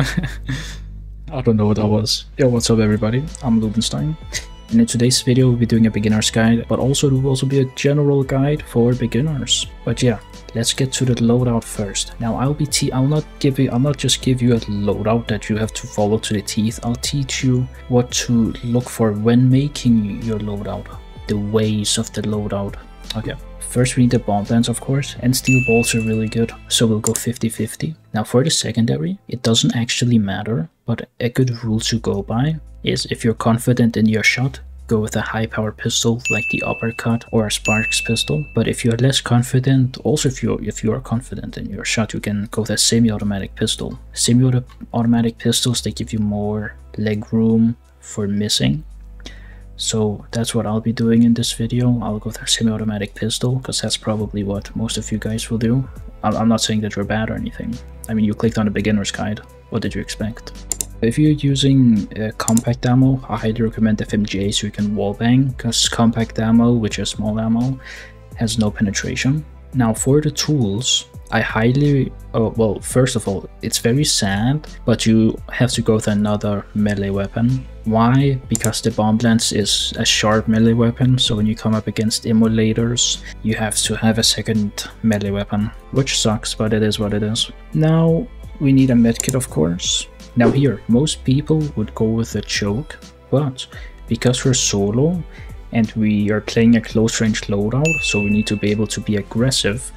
I don't know what that was. Yo, what's up everybody? I'm Lubenstein. And in today's video, we'll be doing a beginner's guide, but also it will also be a general guide for beginners. But yeah, let's get to the loadout first. Now I'll be te I'll not give you I'll not just give you a loadout that you have to follow to the teeth. I'll teach you what to look for when making your loadout. The ways of the loadout. Okay. First we need the bomb lance of course, and steel balls are really good, so we'll go 50-50. Now for the secondary, it doesn't actually matter, but a good rule to go by is if you're confident in your shot, go with a high power pistol like the uppercut or a sparks pistol but if you're less confident also if you if you are confident in your shot you can go with a semi-automatic pistol semi-automatic pistols they give you more leg room for missing so that's what I'll be doing in this video. I'll go with a semi-automatic pistol because that's probably what most of you guys will do. I'm not saying that you're bad or anything. I mean, you clicked on the beginner's guide. What did you expect? If you're using uh, compact ammo, I highly recommend FMJ so you can wallbang because compact ammo, which is small ammo, has no penetration. Now for the tools, I highly, oh, well, first of all, it's very sad, but you have to go with another melee weapon. Why? Because the bomb lance is a sharp melee weapon, so when you come up against immolators, you have to have a second melee weapon, which sucks, but it is what it is. Now, we need a medkit, of course. Now here, most people would go with a choke, but because we're solo and we are playing a close range loadout, so we need to be able to be aggressive,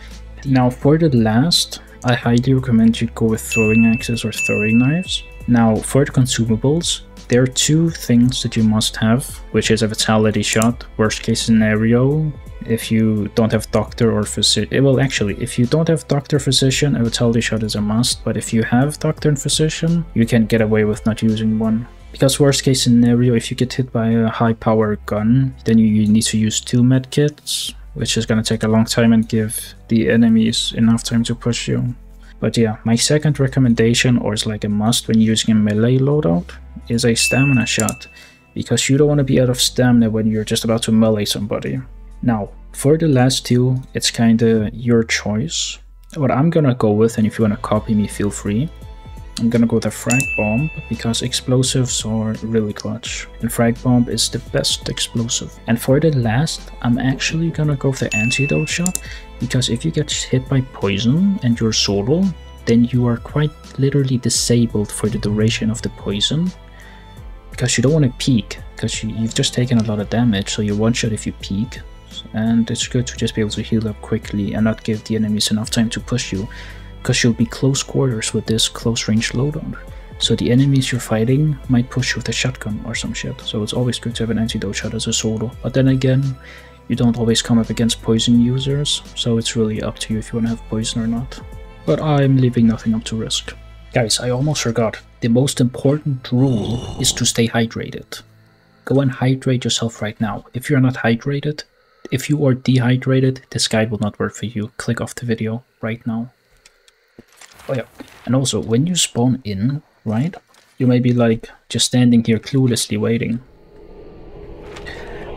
now for the last, I highly recommend you go with throwing axes or throwing knives. Now for the consumables, there are two things that you must have, which is a vitality shot, worst case scenario, if you don't have doctor or physician. Eh, well, actually, if you don't have doctor physician, a vitality shot is a must, but if you have doctor and physician, you can get away with not using one. Because worst case scenario, if you get hit by a high power gun, then you, need to use two medkits, which is gonna take a long time and give the enemies enough time to push you. But yeah, my second recommendation, or it's like a must when using a melee loadout, is a stamina shot. Because you don't want to be out of stamina when you're just about to melee somebody. Now, for the last two, it's kinda your choice. What I'm gonna go with, and if you wanna copy me, feel free, I'm gonna go with a frag bomb because explosives are really clutch. And frag bomb is the best explosive. And for the last, I'm actually gonna go with the antidote shot because if you get hit by poison and you're solo, then you are quite literally disabled for the duration of the poison because you don't want to peek because you, have just taken a lot of damage so you're one shot if you peek. And it's good to just be able to heal up quickly and not give the enemies enough time to push you because you'll be close quarters with this close range loadout. So the enemies you're fighting might push you with a shotgun or some shit, so it's always good to have an antidote shot as a solo. But then again, you don't always come up against poison users, so it's really up to you if you want to have poison or not. But I'm leaving nothing up to risk. Guys, I almost forgot. The most important rule is to stay hydrated. Go and hydrate yourself right now. If you're not hydrated, if you are dehydrated, this guide will not work for you. Click off the video right now. Oh yeah, and also when you spawn in, right, you may be like just standing here cluelessly waiting.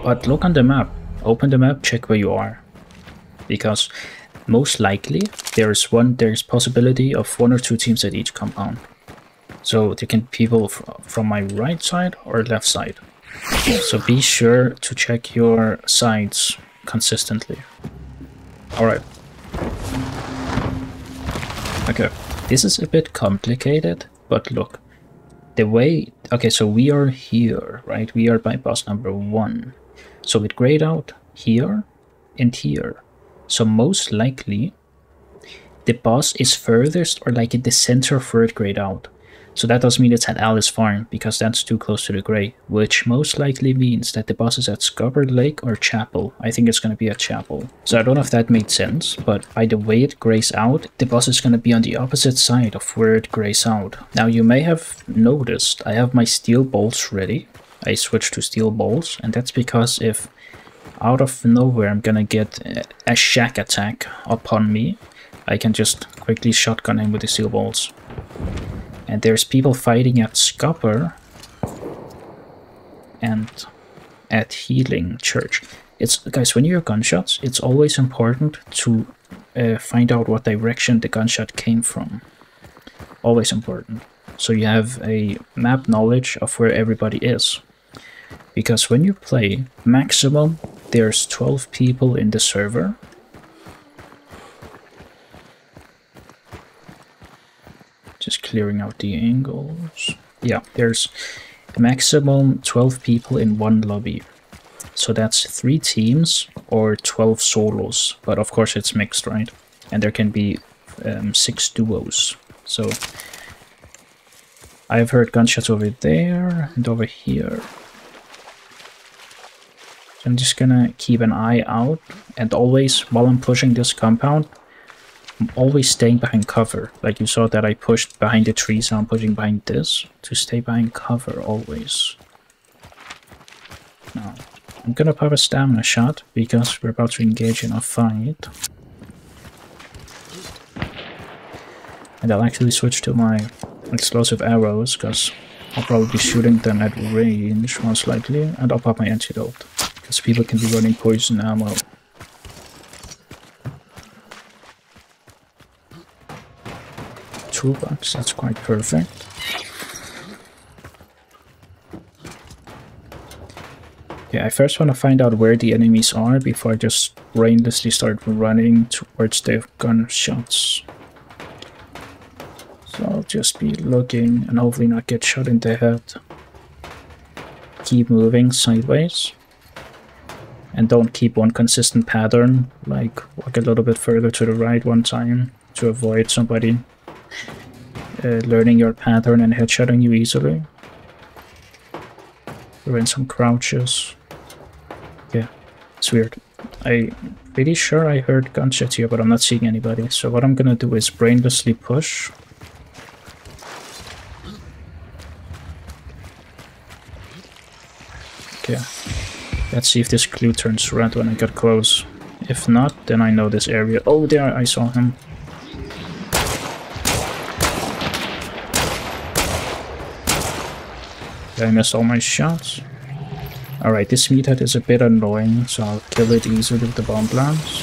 But look on the map, open the map, check where you are. Because most likely there's one there's possibility of one or two teams at each compound. So there can people from my right side or left side. So be sure to check your sides consistently. Alright, Okay, this is a bit complicated, but look. The way... Okay, so we are here, right? We are by boss number one. So it grayed out here and here. So most likely, the boss is furthest or like in the center of it grayed out. So that does mean it's at Alice Farm, because that's too close to the Grey, which most likely means that the boss is at Scuppered Lake or Chapel. I think it's going to be at Chapel. So I don't know if that made sense, but by the way it grays out, the boss is going to be on the opposite side of where it grays out. Now you may have noticed I have my steel bolts ready. I switched to steel bolts, and that's because if out of nowhere I'm gonna get a shack attack upon me, I can just quickly shotgun him with the steel bolts. And there's people fighting at Scupper and at Healing Church. It's guys, when you hear gunshots, it's always important to uh, find out what direction the gunshot came from. Always important. so you have a map knowledge of where everybody is. Because when you play, maximum there's 12 people in the server. Clearing out the angles. Yeah, there's maximum 12 people in one lobby. So that's three teams or 12 solos. But of course it's mixed, right? And there can be um, six duos. So I've heard gunshots over there and over here. I'm just gonna keep an eye out and always, while I'm pushing this compound, I'm always staying behind cover. Like you saw that I pushed behind the trees, now I'm pushing behind this to stay behind cover always. Now, I'm gonna pop a stamina shot because we're about to engage in a fight. And I'll actually switch to my explosive arrows because I'll probably be shooting them at range most likely. And I'll pop my antidote because people can be running poison ammo. Toolbox, that's quite perfect. Yeah, I first want to find out where the enemies are before I just brainlessly start running towards the gunshots. So I'll just be looking and hopefully not get shot in the head. Keep moving sideways. And don't keep one consistent pattern, like walk a little bit further to the right one time to avoid somebody uh, learning your pattern and headshotting you easily. We're in some crouches. Yeah, it's weird. I'm pretty sure I heard gunshots here, but I'm not seeing anybody. So what I'm gonna do is brainlessly push. Okay. Let's see if this clue turns red when I get close. If not, then I know this area. Oh, there, I saw him. I miss all my shots. Alright, this meathead is a bit annoying, so I'll kill it easily with the bomb lance.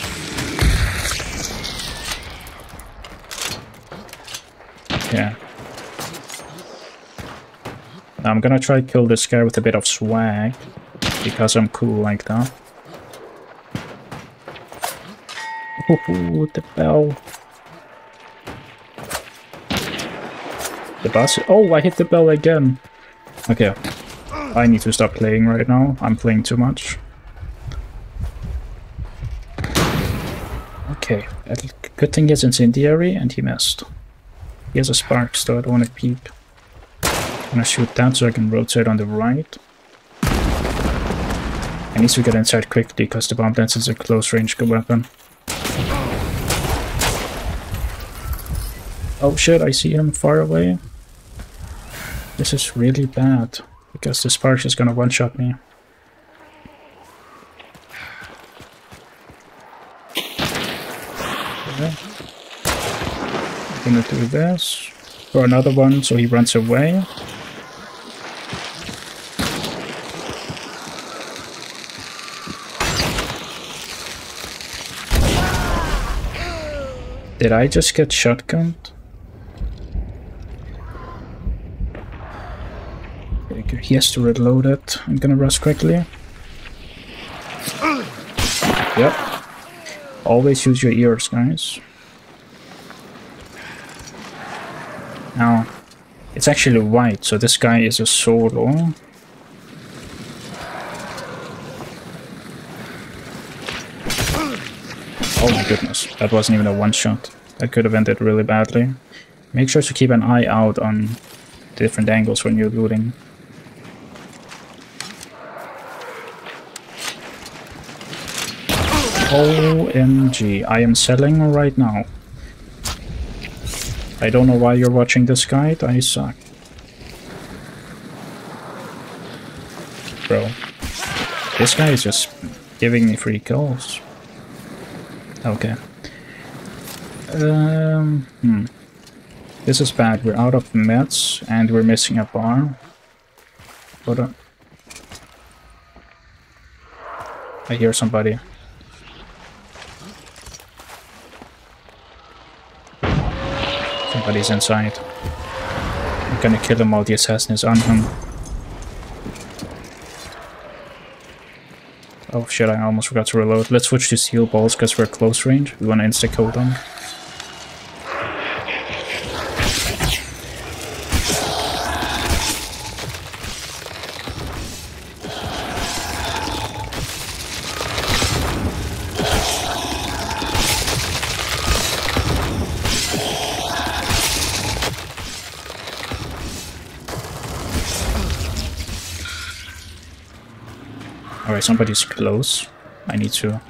Yeah. I'm gonna try to kill this guy with a bit of swag, because I'm cool like that. Ooh, the bell. The boss- oh, I hit the bell again! Okay, I need to stop playing right now. I'm playing too much. Okay, good thing he's incendiary and he missed. He has a spark, so I don't want to peek. I'm gonna shoot that so I can rotate on the right. I need to get inside quickly because the bomb lance is a close range weapon. Oh shit, I see him far away. This is really bad, because the Sparks is gonna one-shot me. Okay. I'm gonna do this. For another one, so he runs away. Did I just get shotgunned? Has to reload it. I'm gonna rush quickly. Yep. Always use your ears, guys. Now, it's actually white, so this guy is a solo. Oh my goodness, that wasn't even a one-shot. That could have ended really badly. Make sure to keep an eye out on different angles when you're looting. OMG, I am selling right now. I don't know why you're watching this guide, I suck. Bro. This guy is just giving me free kills. Okay. Um, hmm. This is bad, we're out of meds and we're missing a bar. Hold on. I hear somebody. Somebody's inside. I'm gonna kill him while the assassin is on him. Oh shit, I almost forgot to reload. Let's switch to steel balls because we're close range. We want to insta-kill them. Somebody's close. I need to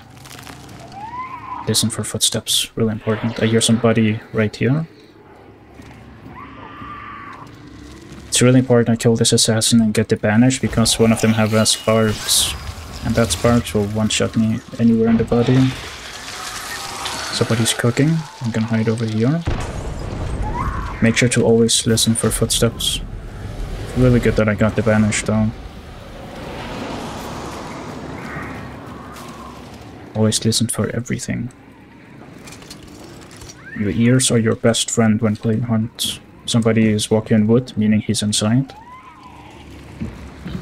listen for footsteps. Really important. I hear somebody right here. It's really important I kill this assassin and get the banish because one of them have a sparks. And that sparks will one-shot me anywhere in the body. Somebody's cooking. I'm gonna hide over here. Make sure to always listen for footsteps. Really good that I got the banish though. Always listen for everything. Your ears are your best friend when playing hunt. Somebody is walking in wood, meaning he's inside.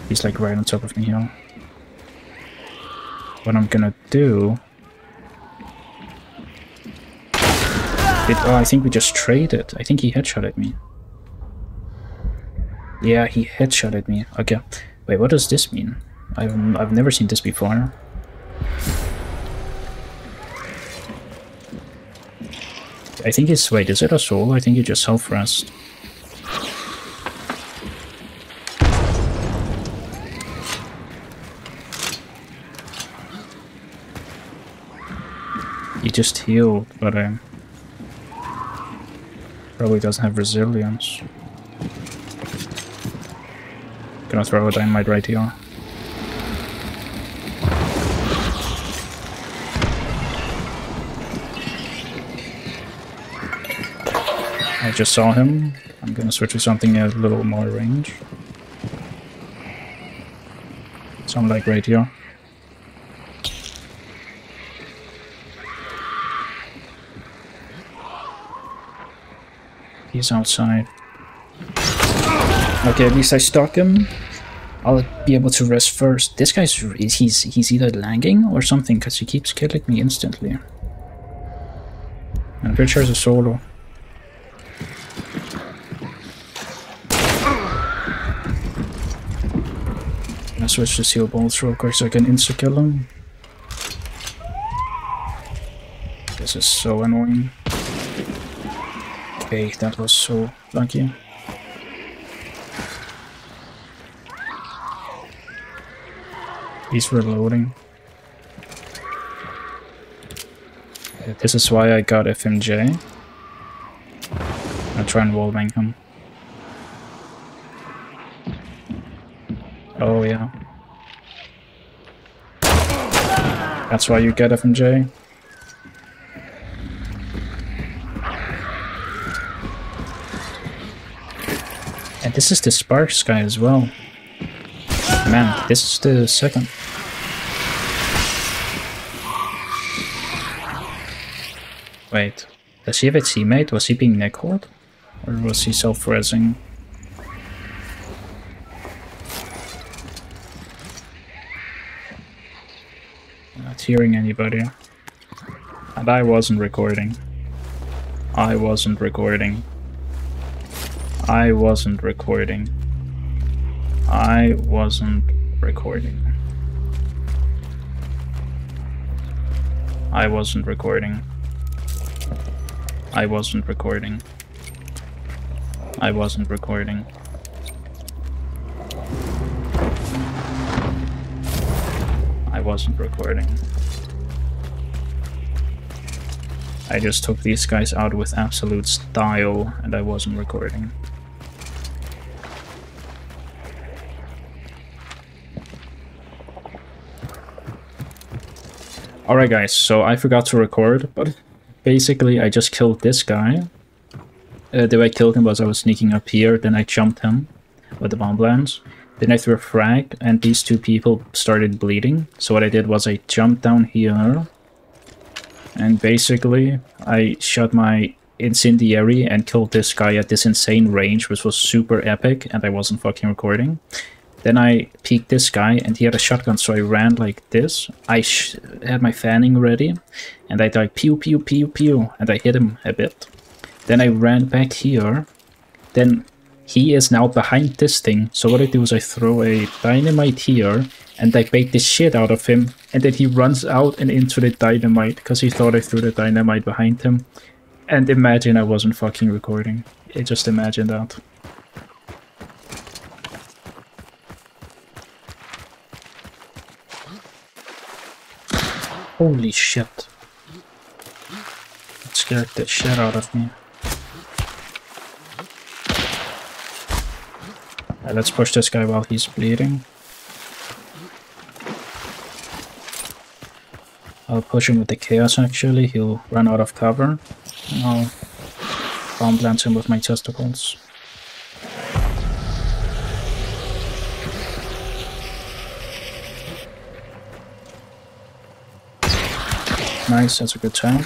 He's like right on top of me here. What I'm gonna do... It, oh, I think we just traded. I think he headshotted me. Yeah, he headshotted me. Okay. Wait, what does this mean? I've, I've never seen this before. I think it's... wait, is it a soul? I think you just self-rest. You just healed, but um, probably doesn't have resilience. Gonna throw a dynamite right here. I just saw him. I'm gonna switch to something a little more range. Something like right here. He's outside. Okay, at least I stuck him. I'll be able to rest first. This guy's he's he's either lagging or something because he keeps killing me instantly. I'm pretty sure it's a solo. Switch to steel bolts real quick so I can insta-kill him. This is so annoying. Okay, that was so lucky. He's reloading. Uh, this is why I got FMJ. I'll try and wallbang him. Oh yeah. That's why you get FMJ. And this is the Sparks guy as well. Man, this is the second. Wait, does he have a teammate? Was he being neckled? Or was he self-resing? Hearing anybody. And I wasn't recording. I wasn't recording. I wasn't recording. I wasn't recording. I wasn't recording. I wasn't recording. I wasn't recording. I wasn't recording. I just took these guys out with absolute style and I wasn't recording. Alright guys, so I forgot to record, but basically I just killed this guy. Uh, the way I killed him was I was sneaking up here, then I jumped him with the bomb lance. Then I threw a frag, and these two people started bleeding. So what I did was I jumped down here, and basically I shot my incendiary and killed this guy at this insane range, which was super epic, and I wasn't fucking recording. Then I peeked this guy, and he had a shotgun, so I ran like this. I had my fanning ready, and I like pew pew pew pew, and I hit him a bit. Then I ran back here. Then he is now behind this thing. So what I do is I throw a dynamite here and I bait the shit out of him. And then he runs out and into the dynamite because he thought I threw the dynamite behind him. And imagine I wasn't fucking recording. I just imagine that. Holy shit. That scared the shit out of me. Right, let's push this guy while he's bleeding. I'll push him with the chaos actually, he'll run out of cover. And I'll bomb plant him with my testicles. Nice, that's a good tank.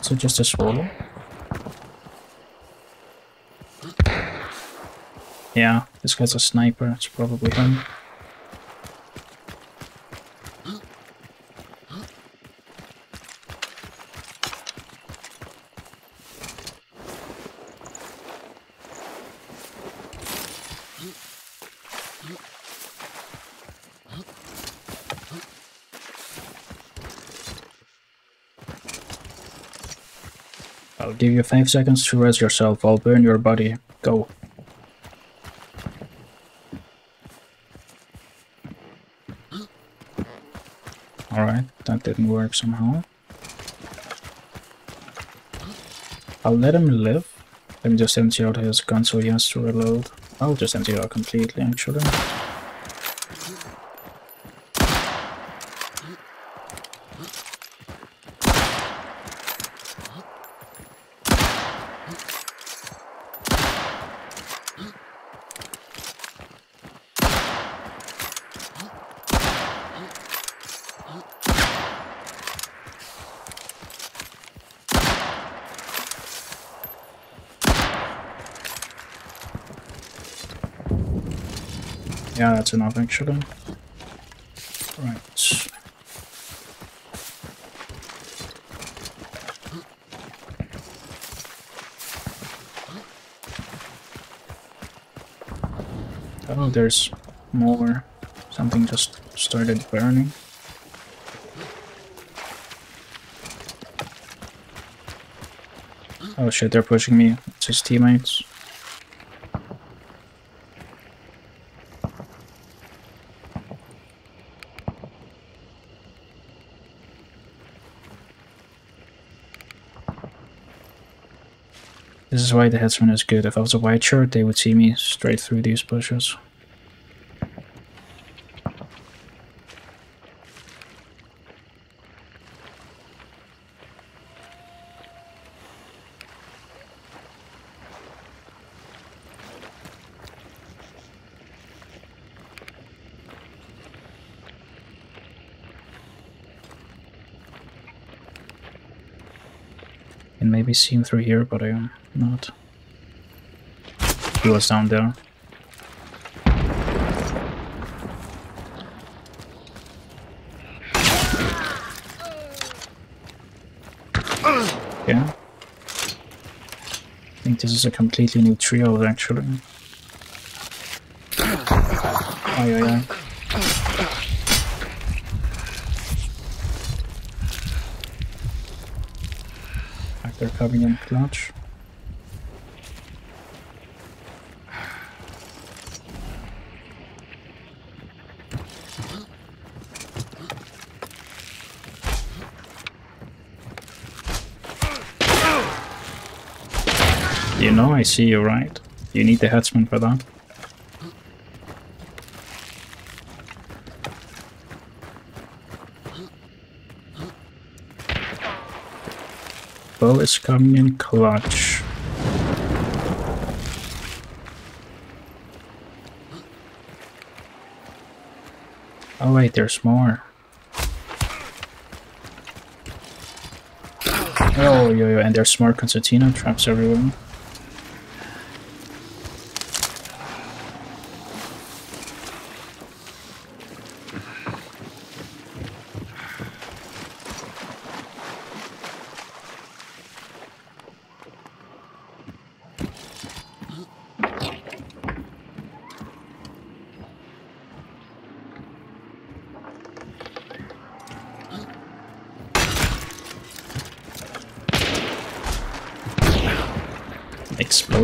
So just a swallow. Yeah, this guy's a sniper, it's probably him. I'll give you 5 seconds to rest yourself, I'll burn your body. Go. Alright, that didn't work somehow. I'll let him live. Let me just empty out his he has to reload. I'll just empty it out completely actually. Yeah, that's enough actually. Right. Oh, there's more. Something just started burning. Oh shit, they're pushing me. It's his teammates. This is why the headsman is good. If I was a white shirt, they would see me straight through these bushes. See him through here, but I am not. He was down there. Yeah. I think this is a completely new trio actually. Aye, aye. They're coming in clutch. You know I see you, right? You need the headsman for that. Bull is coming in clutch. Oh wait, there's more. Oh, yo, yo, and there's more concertina traps everywhere.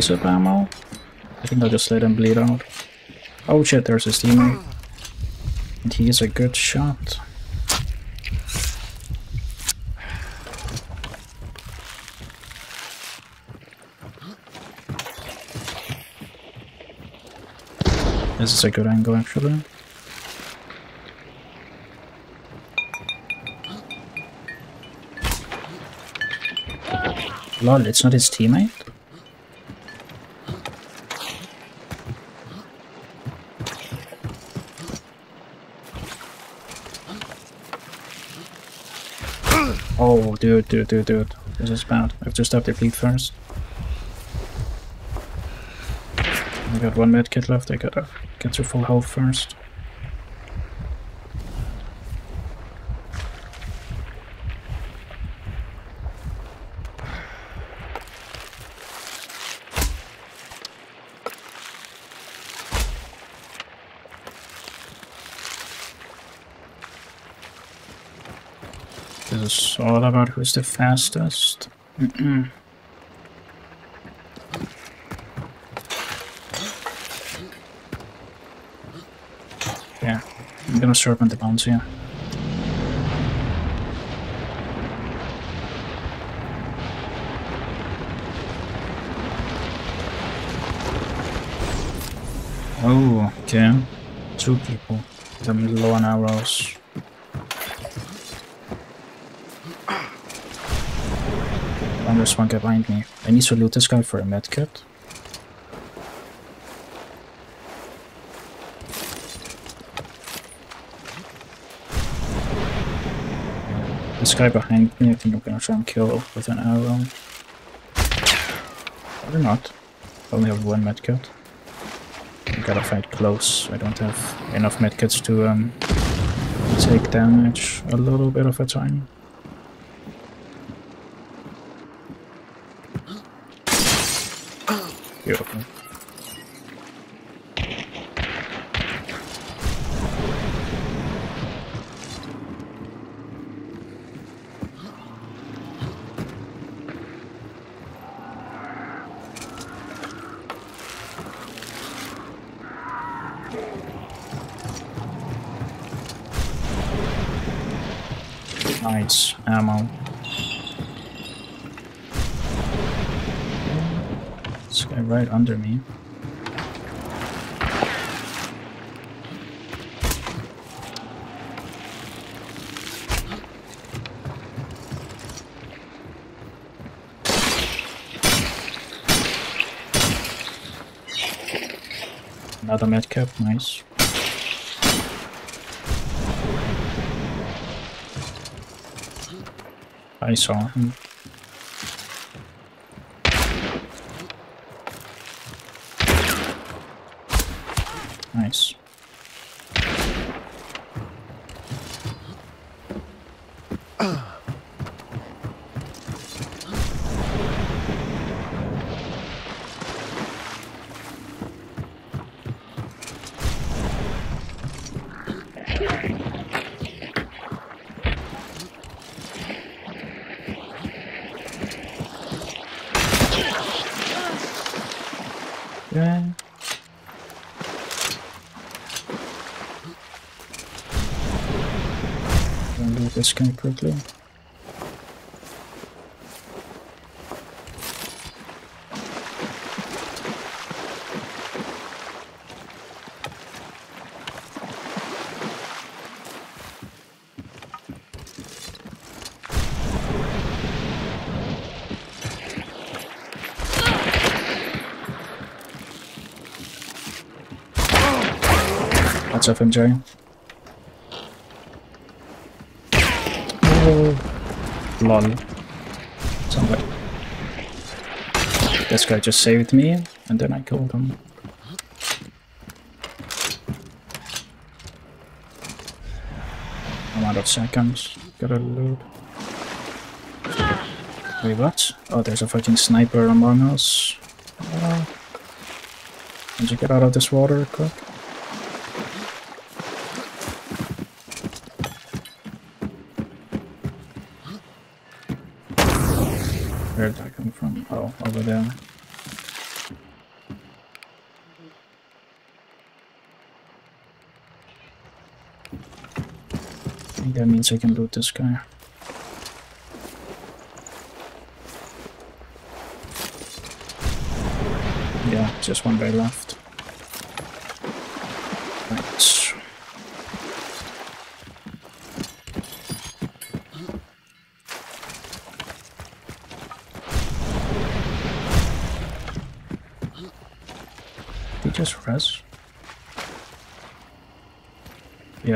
Explosive ammo. I think I'll just let him bleed out. Oh shit, there's his teammate. And he is a good shot. This is a good angle actually. Lol, it's not his teammate? Oh, dude, dude, dude, dude. This is bad. I have to stop the bleed first. I got one med kit left. I gotta get to full health first. This is all about who's the fastest. Mm -mm. Yeah, I'm gonna serve serpent the bounce here. Oh, okay. Two people. Them low on arrows. And there's one guy behind me. I need to loot this guy for a medkit. This guy behind me, I think I'm gonna try and kill with an arrow. Or not. I only have one medkit. I gotta fight close. I don't have enough medkits to um, take damage a little bit of a time. Beautiful. Nice ammo. This guy right under me. Another medcap, nice. I saw him. Nice. Yeah. Do this guy quickly. Up, MJ? Oh, lol. Somebody. This guy just saved me, and then I killed him. I'm out of seconds. Gotta loot. Wait, what? Oh, there's a fucking sniper among us. Uh, did you get out of this water quick? Where did that come from? Oh, over there. That means I can loot this guy. Yeah, just one guy left.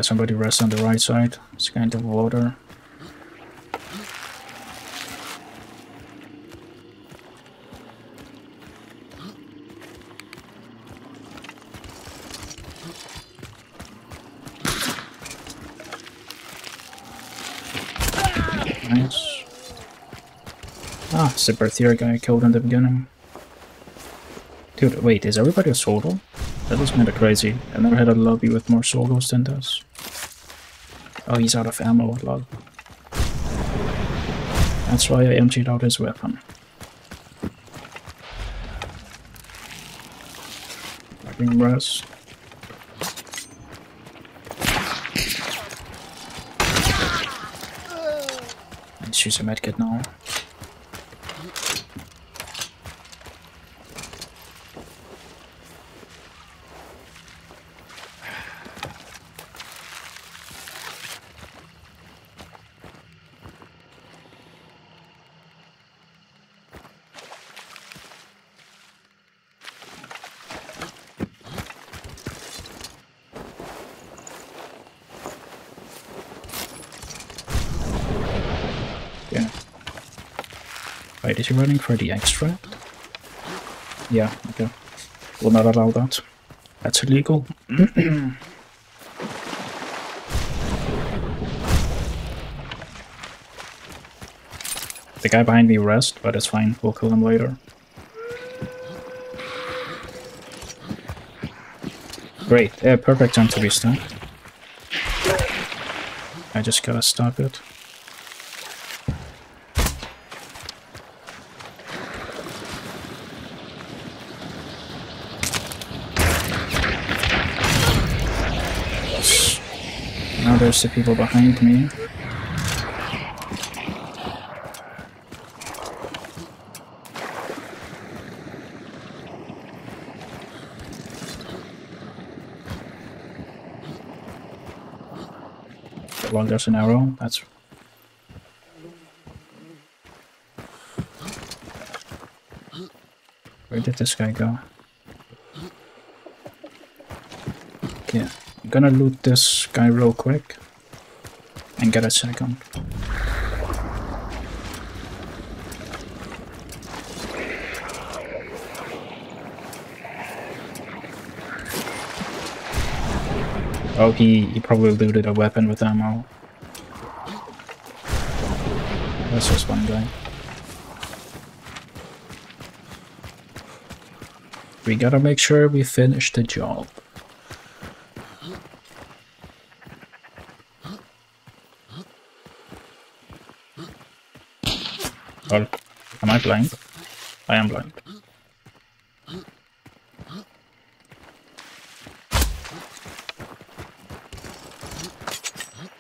Somebody rests on the right side. It's kind of water. Nice. Ah, it's the guy killed in the beginning. Dude, wait, is everybody a solo? That was kinda crazy. I never had a lobby with more solos than this. Oh, he's out of ammo, lol. That's why I emptied out his weapon. Fucking rest. Let's use a medkit now. Yeah. Wait, is he running for the extract? Yeah, okay. Will not allow that. That's illegal. the guy behind me rest, but it's fine. We'll kill him later. Great. Yeah, perfect time to be restart. I just gotta stop it. There's the people behind me. There's an arrow. That's Where did this guy go? I'm gonna loot this guy real quick and get a second. Oh, he, he probably looted a weapon with ammo. That's just one guy. We gotta make sure we finish the job. Well, am I blind? I am blind.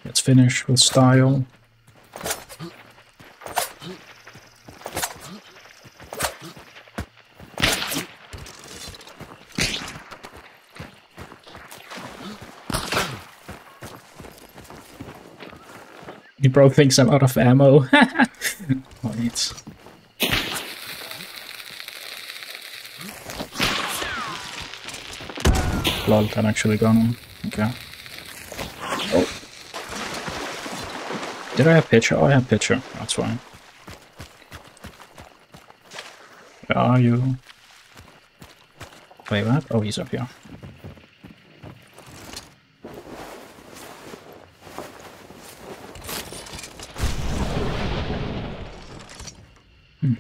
Let's finish with style. He bro thinks I'm out of ammo. Oh, Wait. Lol, that actually got him. Okay. Oh. Did I have picture? Oh, I have picture. That's fine. Where are you? Wait, what? Oh, he's up here. Hmm.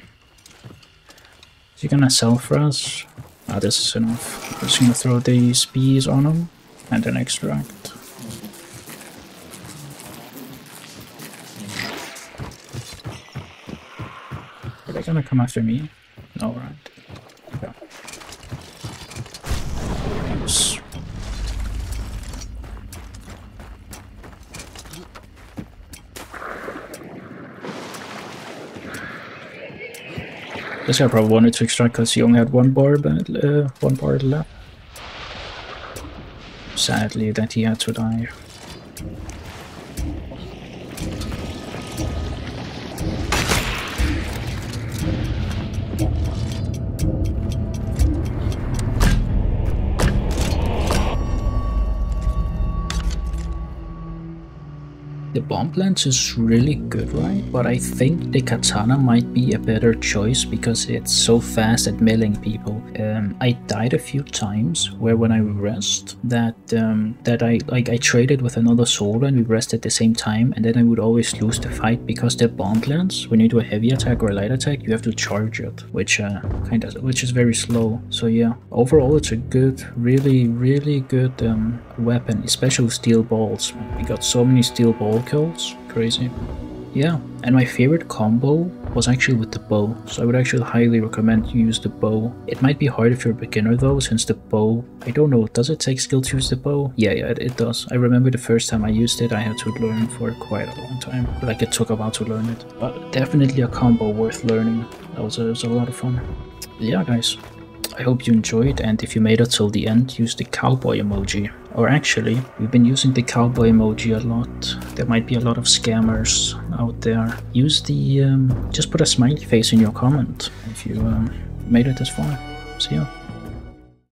Is he gonna sell for us? Ah, this is enough. Just gonna throw these bees on him and then extract. Are they gonna come after me? No, right. Yeah. Oops. This guy probably wanted to extract because he only had one bar, uh, one bar left. Sadly, that he had to die. Lance is really good, right? But I think the katana might be a better choice because it's so fast at milling people. Um, I died a few times where when I rest that um, that I like I traded with another soldier and we rest at the same time and then I would always lose the fight because the bomb lance when you do a heavy attack or a light attack you have to charge it which uh, kind of which is very slow. So yeah, overall it's a good, really really good um, weapon, especially steel balls. We got so many steel ball kills. Crazy. Yeah, and my favorite combo was actually with the bow, so I would actually highly recommend you use the bow. It might be hard if you're a beginner though, since the bow, I don't know, does it take skill to use the bow? Yeah, yeah, it, it does. I remember the first time I used it, I had to learn for quite a long time. Like it took a while to learn it, but definitely a combo worth learning. That was a, was a lot of fun. Yeah, guys, I hope you enjoyed and if you made it till the end, use the cowboy emoji. Or actually, we've been using the cowboy emoji a lot. There might be a lot of scammers out there. Use the, um, just put a smiley face in your comment if you um, made it this far. See ya.